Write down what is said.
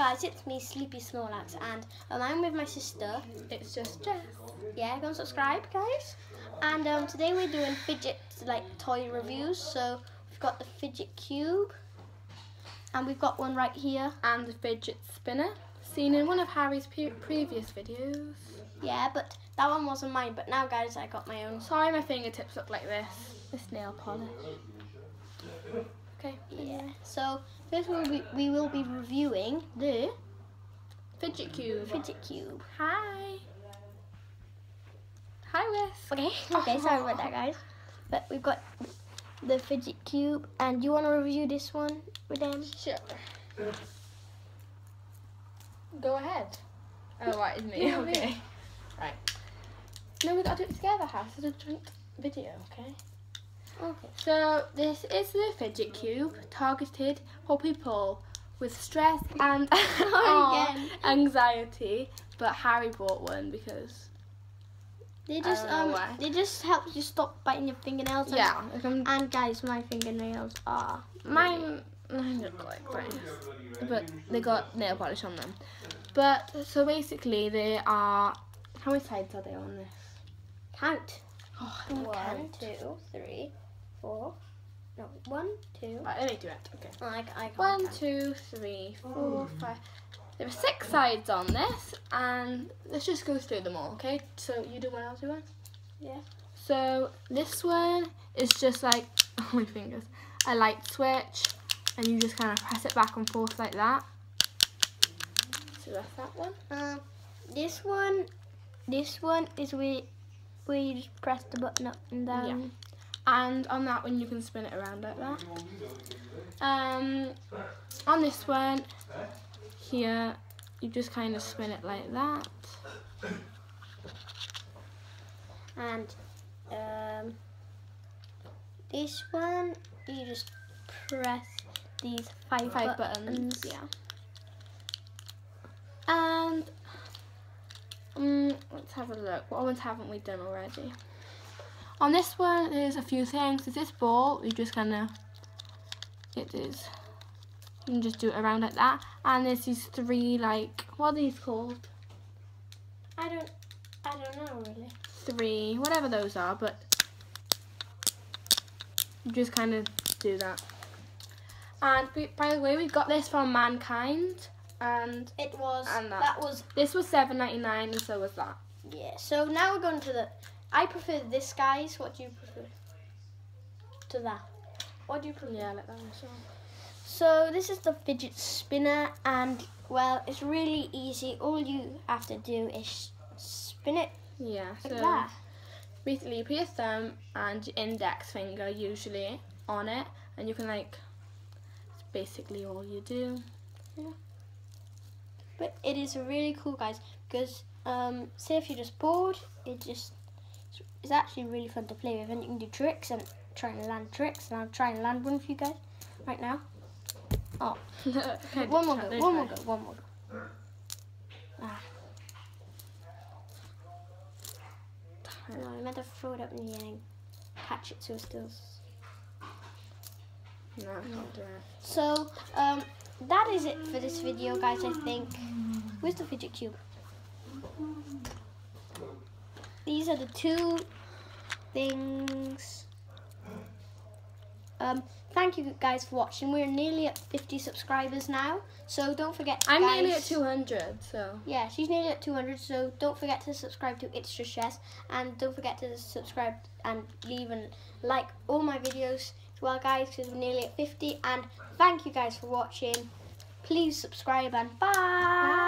guys, it's me, Sleepy Snorlax, and um, I'm with my sister. It's just Jess. Yeah, go and subscribe, guys. And um, today we're doing fidget like toy reviews. So we've got the fidget cube, and we've got one right here. And the fidget spinner, seen in one of Harri's pre previous videos. Yeah, but that one wasn't mine. But now, guys, I got my own. Sorry, my fingertips look like this. This nail polish. Okay. Yeah. So first we'll be, we will be reviewing the Fidget cube. fidget cube. Hi. Hi, Wes. Okay. Okay. Sorry about that, guys. But we've got the fidget cube, and you want to review this one with them? Sure. Go ahead. Oh, right, it's me. Yeah, okay. Right. No, we've gotta do it together, House. It's a joint video, okay? Okay. So this is the fidget cube targeted for people with stress and anxiety. But Harri bought one because They just um why. they just help you stop biting your fingernails. and- yeah, I'm- And guys, my fingernails are mine mine look like but they got nail polish on them. But so basically they are how many sides are they on this? count. Oh, One, two, three, four. No, one, two. Right, let me do it. Okay. Oh, I, I can't One, count. two, three, four, five. There are six sides on this, and let's just go through them all, okay? So you do one, I'll do one. Yeah. So this one is just like oh my fingers, a light switch, and you just kind of press it back and forth like that. So that's that one. Um, this one, this one is where where you just press the button up and down. And on that one you can spin it around like that. Um, on this one here, you just kind of spin it like that. And um, this one you just press these five, Five buttons. buttons, yeah. And um, let's have a look. What ones haven't we done already? On this one, there's a few things. There's this ball. You just kind of it is. You can just do it around like that. And there's these three like what are these called? I don't, I don't know really. Three, whatever those are, but you just kind of do that. And we, by the way, we got this from Menkind, and It was And that. that was This was seven ninety nine, and so was that. Yeah, so now we're going to the. I prefer this, guys. What do you prefer? To that. What do you prefer? Yeah, like that one. So. So this is the fidget spinner, and well, it's really easy. All you have to do is spin it Yeah. like So that. basically, you put your thumb and your index finger usually on it, and you can like. It's basically all you do. Yeah. But it is really cool, guys, because um, say if you're just bored, it just it's actually really fun to play with, and you can do tricks and try and land tricks. And I'll try and land one for you guys right now. Oh, one more go, one more go, one more go. Ah. No, I meant to throw it up in the air and catch it so it still. No, I can't do it. So, um, that is it for this video, guys. I think. Where's the fidget cube? These are the two things. Um, thank you guys for watching. We're nearly at 50 subscribers now, so don't forget. I'm guys, nearly at two hundred, so. Yeah, she's nearly at 200, so don't forget to subscribe to It's Just Jess, and don't forget to subscribe and leave and like all my videos as well, guys, because we're nearly at 50. And thank you guys for watching. Please subscribe and bye. Bye.